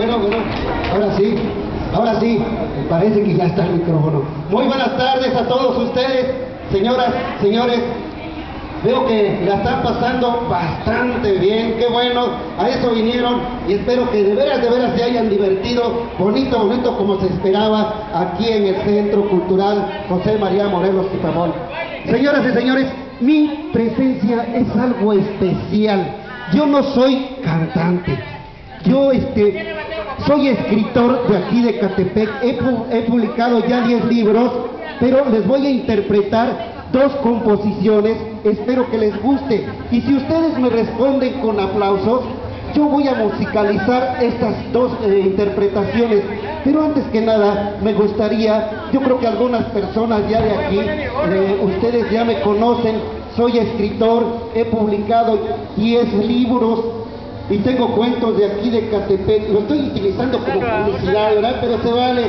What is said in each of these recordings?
bueno, bueno, ahora sí, ahora sí, parece que ya está el micrófono. Muy buenas tardes a todos ustedes, señoras, señores. Veo que la están pasando bastante bien, qué bueno, a eso vinieron y espero que de veras, de veras se hayan divertido, bonito, bonito como se esperaba aquí en el Centro Cultural José María Morelos Pipamón. Señoras y señores, mi presencia es algo especial. Yo no soy cantante, yo este, soy escritor de aquí de Catepec, he, pu- he publicado ya 10 libros, pero les voy a interpretar dos composiciones, espero que les guste. Y si ustedes me responden con aplausos, yo voy a musicalizar estas dos eh, interpretaciones. Pero antes que nada, me gustaría, yo creo que algunas personas ya de aquí, eh, ustedes ya me conocen, soy escritor, he publicado 10 libros, y tengo cuentos de aquí de Catepec, lo estoy utilizando como publicidad, ¿verdad? Pero se vale.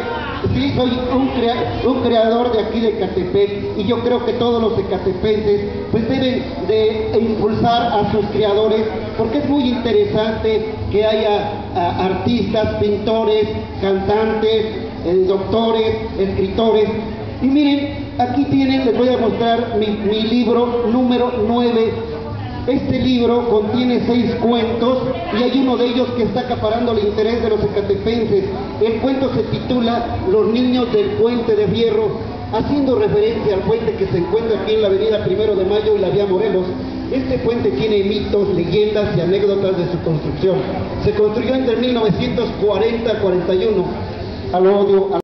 Sí, soy un, crea- un creador de aquí de Catepec y yo creo que todos los ecatepenses pues deben de impulsar a sus creadores porque es muy interesante que haya artistas, pintores, cantantes, eh, doctores, escritores. Y miren, aquí tienen, les voy a mostrar mi, mi libro número 9 este libro contiene seis cuentos y hay uno de ellos que está acaparando el interés de los ecatepenses. El cuento se titula Los niños del puente de Fierro, haciendo referencia al puente que se encuentra aquí en la avenida Primero de Mayo y la vía Morelos. Este puente tiene mitos, leyendas y anécdotas de su construcción. Se construyó entre 1940 y 41. Al odio,